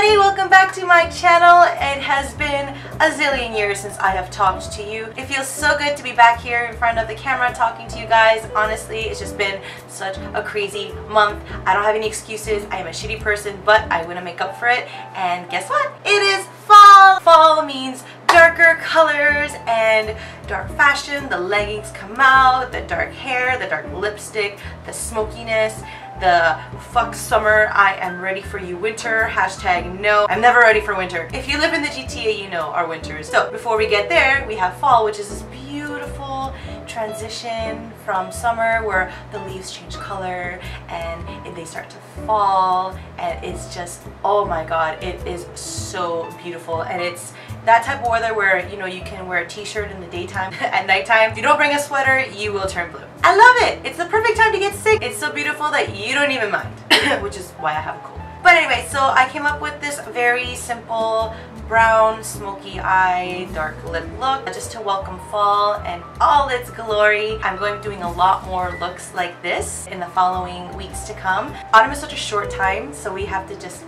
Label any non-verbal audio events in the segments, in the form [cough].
everybody, welcome back to my channel. It has been a zillion years since I have talked to you. It feels so good to be back here in front of the camera talking to you guys. Honestly, it's just been such a crazy month. I don't have any excuses. I am a shitty person, but I want to make up for it. And guess what? It is fall. Fall means darker colors and dark fashion. The leggings come out, the dark hair, the dark lipstick, the smokiness, the fuck summer, I am ready for you winter, hashtag no, I'm never ready for winter. If you live in the GTA, you know our winters. So before we get there, we have fall, which is this beautiful transition from summer where the leaves change color and they start to fall and it's just, oh my god, it is so beautiful and it's that type of weather where you know you can wear a t-shirt in the daytime [laughs] at nighttime. If you don't bring a sweater you will turn blue. I love it. It's the perfect time to get sick. It's so beautiful that you don't even mind [laughs] which is why I have a cold. But anyway so I came up with this very simple brown smoky eye dark lip look just to welcome fall and all its glory. I'm going to be doing a lot more looks like this in the following weeks to come. Autumn is such a short time so we have to just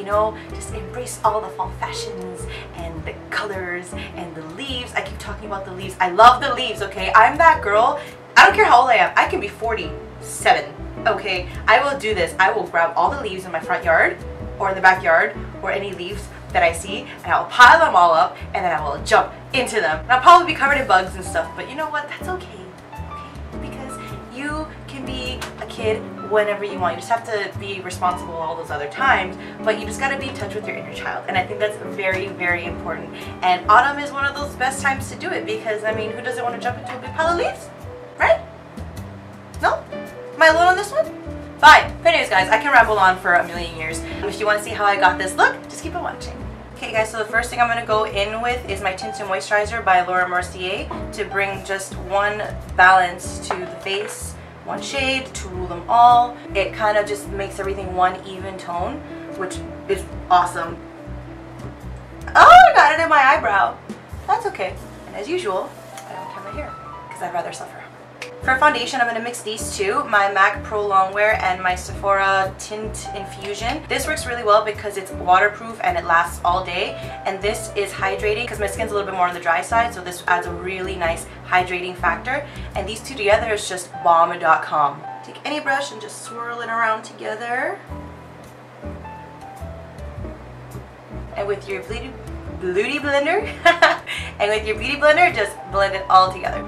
you know just embrace all the fall fashions and the colors and the leaves. I keep talking about the leaves. I love the leaves okay? I'm that girl. I don't care how old I am. I can be 47 okay? I will do this. I will grab all the leaves in my front yard or in the backyard or any leaves that I see and I'll pile them all up and then I will jump into them. And I'll probably be covered in bugs and stuff but you know what? That's okay okay? Because you can be kid whenever you want. You just have to be responsible all those other times, but you just got to be in touch with your inner child. And I think that's very, very important. And autumn is one of those best times to do it because, I mean, who doesn't want to jump into a big pile of leaves? Right? No? Am I alone on this one? Fine. But anyways, guys, I can ramble on for a million years. If you want to see how I got this look, just keep on watching. Okay guys, so the first thing I'm going to go in with is my Tinted Moisturizer by Laura Mercier to bring just one balance to the face one shade to rule them all. It kind of just makes everything one even tone, which is awesome. Oh, I got it in my eyebrow. That's okay. And as usual, I don't have my hair because I'd rather suffer. For foundation, I'm going to mix these two, my MAC Pro Longwear and my Sephora Teint Infusion. This works really well because it's waterproof and it lasts all day. And this is hydrating because my skin's a little bit more on the dry side, so this adds a really nice hydrating factor. And these two together is just bomb.com. Take any brush and just swirl it around together. And with your beauty, beauty blender, [laughs] and with your beauty blender, just blend it all together.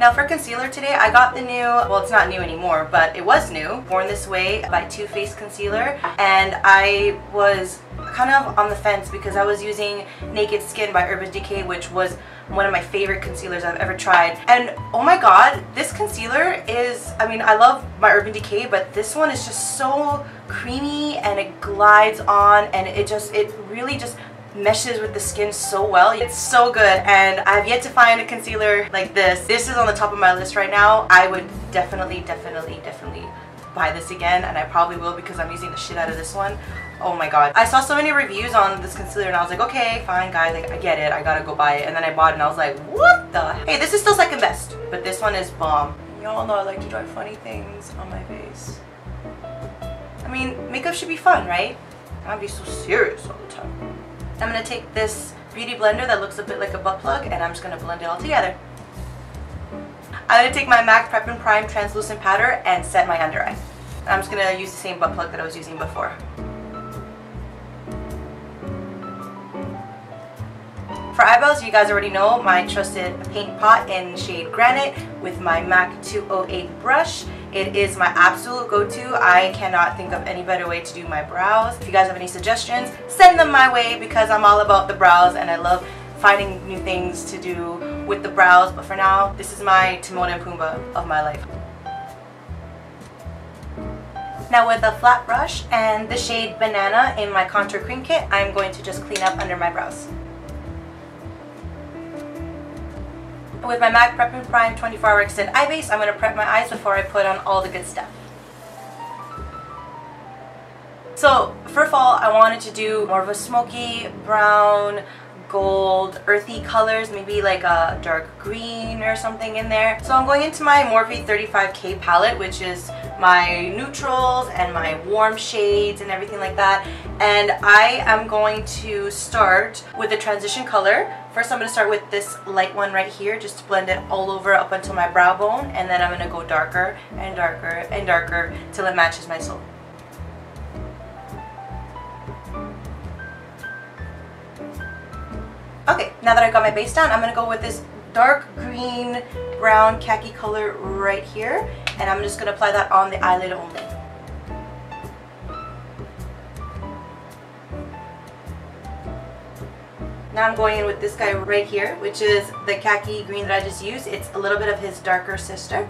Now for concealer today, I got the new, well it's not new anymore, but it was new, Born This Way by Too Faced Concealer. And I was kind of on the fence because I was using Naked Skin by Urban Decay, which was one of my favorite concealers I've ever tried. And oh my god, this concealer is, I mean, I love my Urban Decay, but this one is just so creamy and it glides on and it just, it really just meshes with the skin so well. It's so good and I've yet to find a concealer like this. This is on the top of my list right now. I would definitely, definitely, definitely buy this again and I probably will because I'm using the shit out of this one. Oh my god. I saw so many reviews on this concealer and I was like, okay, fine guys, like, I get it, I gotta go buy it. And then I bought it and I was like, what the? Hey, this is still second best, but this one is bomb. Y'all know I like to try funny things on my face. I mean, makeup should be fun, right? I can't be so serious all the time. I'm going to take this beauty blender that looks a bit like a butt plug and I'm just going to blend it all together. I'm going to take my MAC Prep and Prime translucent powder and set my under eye. I'm just going to use the same butt plug that I was using before. For eyebrows, you guys already know my trusted paint pot in shade Granite with my MAC 208 brush. It is my absolute go-to. I cannot think of any better way to do my brows. If you guys have any suggestions, send them my way because I'm all about the brows and I love finding new things to do with the brows. But for now, this is my Timon and Pumbaa of my life. Now with a flat brush and the shade Banana in my contour cream kit, I'm going to just clean up under my brows. With my MAC Prep and Prime 24 Hour Extend Eye Base, I'm going to prep my eyes before I put on all the good stuff. So for fall, I wanted to do more of a smoky, brown, gold, earthy colors, maybe like a dark green or something in there. So I'm going into my Morphe 35K palette, which is my neutrals and my warm shades and everything like that. And I am going to start with the transition color. First I'm going to start with this light one right here just to blend it all over up until my brow bone. And then I'm going to go darker and darker and darker till it matches my soul. Okay, now that I've got my base down, I'm going to go with this dark green brown khaki color right here and I'm just going to apply that on the eyelid only. Now I'm going in with this guy right here, which is the khaki green that I just used. It's a little bit of his darker sister.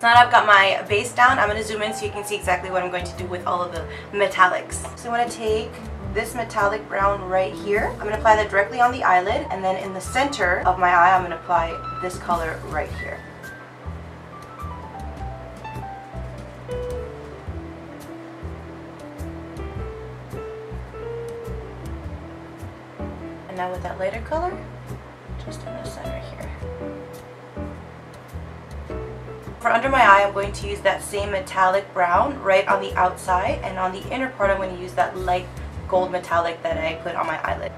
Now that I've got my base down, I'm going to zoom in so you can see exactly what I'm going to do with all of the metallics. So I'm going to take this metallic brown right here. I'm going to apply that directly on the eyelid and then in the center of my eye I'm going to apply this color right here. And now with that lighter color, just in the center here. For under my eye, I'm going to use that same metallic brown right on the outside and on the inner part I'm going to use that light gold metallic that I put on my eyelid.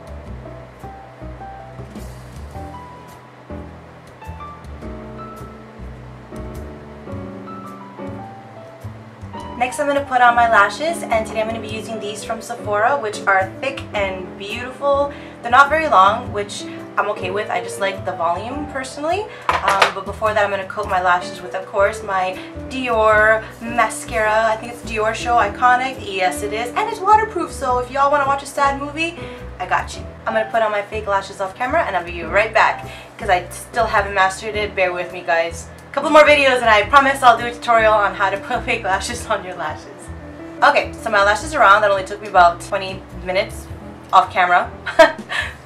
Next I'm going to put on my lashes and today I'm going to be using these from Sephora which are thick and beautiful. They're not very long which I'm okay with. I just like the volume personally. Um, but before that I'm going to coat my lashes with of course my Dior mascara. I think it's Diorshow Iconic. Yes it is. And it's waterproof so if y'all want to watch a sad movie, I got you. I'm going to put on my fake lashes off camera and I'll be right back because I still haven't mastered it. Bear with me guys. A couple more videos and I promise I'll do a tutorial on how to put [laughs] fake lashes on your lashes. Okay, so my lashes are on. That only took me about 20 minutes off camera. [laughs]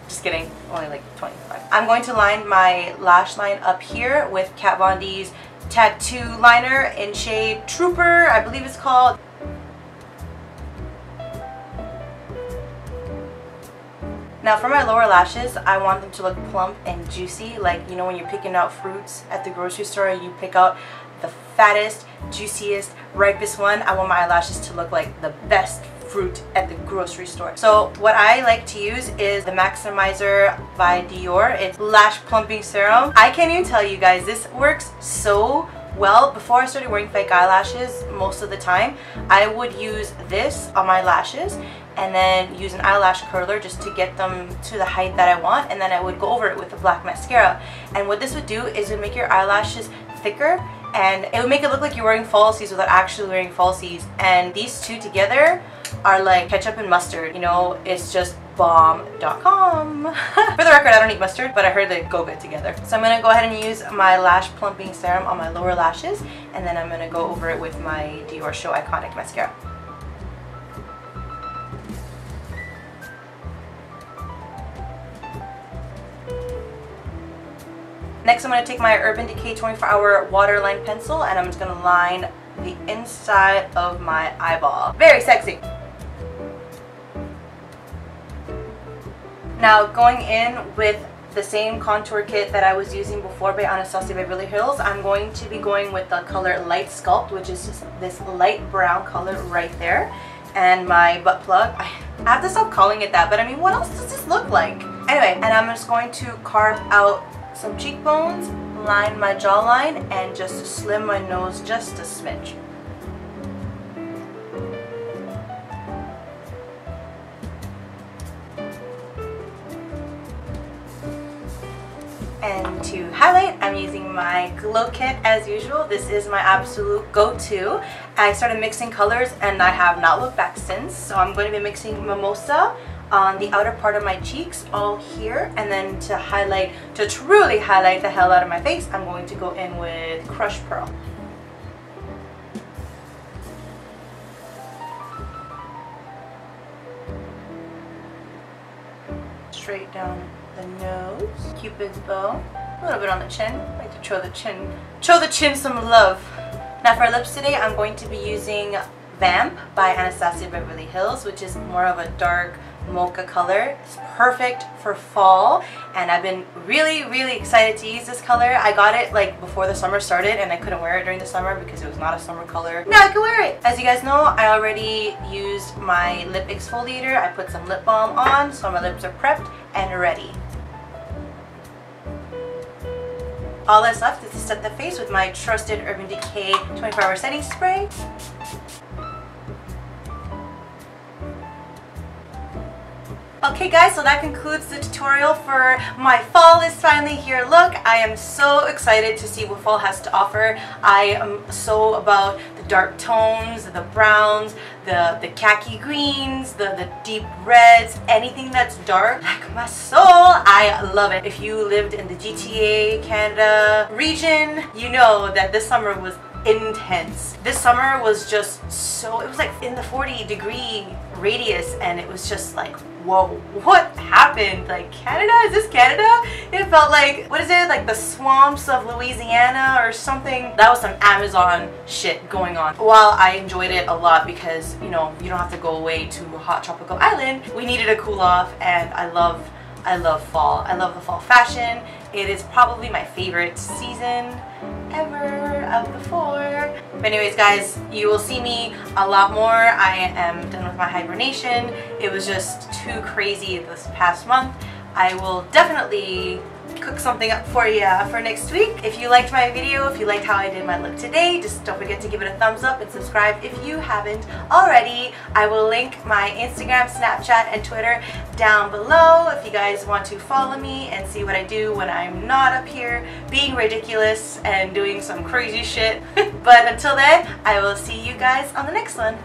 Just kidding, only like 25. I'm going to line my lash line up here with Kat Von D's Tattoo Liner in shade Trooper, I believe it's called. Now for my lower lashes, I want them to look plump and juicy. Like, you know when you're picking out fruits at the grocery store, you pick out the fattest, juiciest, ripest one. I want my eyelashes to look like the best fruit at the grocery store. So what I like to use is the Maximizer by Dior. It's Lash Plumping Serum. I can't even tell you guys, this works so well, before I started wearing fake eyelashes most of the time, I would use this on my lashes and then use an eyelash curler just to get them to the height that I want and then I would go over it with a black mascara. And what this would do is it would make your eyelashes thicker and it would make it look like you're wearing falsies without actually wearing falsies and these two together are like ketchup and mustard you know it's just bomb.com [laughs] for the record I don't eat mustard but I heard they go good together so I'm gonna go ahead and use my lash plumping serum on my lower lashes and then I'm gonna go over it with my Diorshow Iconic mascara Next I'm going to take my Urban Decay 24 Hour Waterline Pencil and I'm just going to line the inside of my eyeball. Very sexy! Now going in with the same contour kit that I was using before by Anastasia Beverly Hills, I'm going to be going with the color Light Sculpt, which is just this light brown color right there. And my butt plug, I have to stop calling it that, but I mean, what else does this look like? Anyway, and I'm just going to carve out some cheekbones, line my jawline, and just slim my nose just a smidge. And to highlight, I'm using my Glow Kit as usual. This is my absolute go-to. I started mixing colors and I have not looked back since. So I'm going to be mixing Mimosa, on the outer part of my cheeks all here and then to highlight to truly highlight the hell out of my face I'm going to go in with Crushed Pearl straight down nose cupid's bow a little bit on the chin I like to show the chin show the chin some love now for lips today I'm going to be using Vamp by Anastasia Beverly Hills which is more of a dark mocha color. It's perfect for fall and I've been really really excited to use this color. I got it like before the summer started and I couldn't wear it during the summer because it was not a summer color. Now I can wear it! As you guys know I already used my lip exfoliator. I put some lip balm on so my lips are prepped and ready. All that's left is to set the face with my trusted Urban Decay 24 hour setting spray. Okay guys, so that concludes the tutorial for my fall is finally here look. I am so excited to see what fall has to offer. I am so about dark tones, the browns, the, the khaki greens, the, the deep reds, anything that's dark, like my soul, I love it. If you lived in the GTA, Canada region, you know that this summer was intense. This summer was just so, it was like in the 40 degree radius and it was just like, whoa, [laughs] what happened? Like Canada? Is this Canada? It felt like, what is it? Like the swamps of Louisiana or something. That was some Amazon shit going on. While I enjoyed it a lot because, you know, you don't have to go away to a hot tropical island, we needed a cool off and I love I love fall. I love the fall fashion. It is probably my favorite season ever of the four. But anyways guys, you will see me a lot more. I am done with my hibernation. It was just too crazy this past month. I will definitely cook something up for you for next week. If you liked my video, if you liked how I did my look today, just don't forget to give it a thumbs up and subscribe if you haven't already. I will link my Instagram, Snapchat, and Twitter down below if you guys want to follow me and see what I do when I'm not up here being ridiculous and doing some crazy shit. [laughs] but until then, I will see you guys on the next one.